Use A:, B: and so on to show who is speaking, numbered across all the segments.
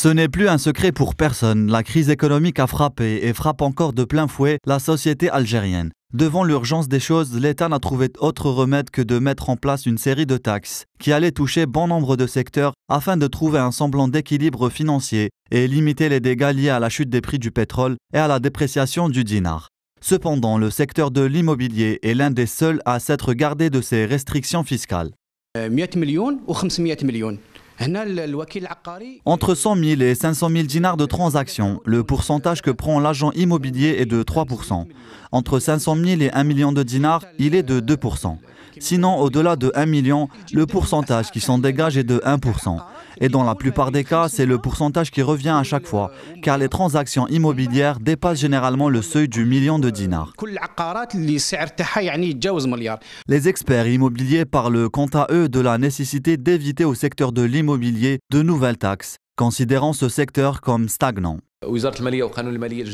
A: Ce n'est plus un secret pour personne, la crise économique a frappé et frappe encore de plein fouet la société algérienne. Devant l'urgence des choses, l'État n'a trouvé autre remède que de mettre en place une série de taxes qui allaient toucher bon nombre de secteurs afin de trouver un semblant d'équilibre financier et limiter les dégâts liés à la chute des prix du pétrole et à la dépréciation du dinar. Cependant, le secteur de l'immobilier est l'un des seuls à s'être gardé de ces restrictions fiscales. Entre 100 000 et 500 000 dinars de transactions, le pourcentage que prend l'agent immobilier est de 3%. Entre 500 000 et 1 million de dinars, il est de 2%. Sinon, au-delà de 1 million, le pourcentage qui s'en dégage est de 1%. Et dans la plupart des cas, c'est le pourcentage qui revient à chaque fois, car les transactions immobilières dépassent généralement le seuil du million de dinars. Les experts immobiliers parlent quant à eux de la nécessité d'éviter au secteur de l'immobilier de nouvelles taxes, considérant ce secteur comme stagnant.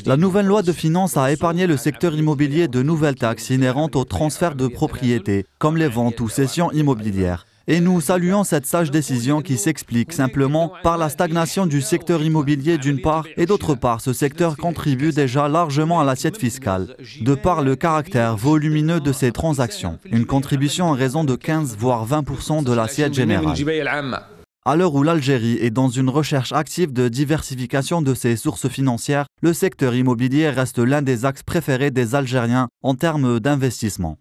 A: La nouvelle loi de finances a épargné le secteur immobilier de nouvelles taxes inhérentes au transfert de propriétés, comme les ventes ou cessions immobilières. Et nous saluons cette sage décision qui s'explique simplement par la stagnation du secteur immobilier d'une part et d'autre part ce secteur contribue déjà largement à l'assiette fiscale, de par le caractère volumineux de ces transactions, une contribution en raison de 15 voire 20% de l'assiette générale. À l'heure où l'Algérie est dans une recherche active de diversification de ses sources financières, le secteur immobilier reste l'un des axes préférés des Algériens en termes d'investissement.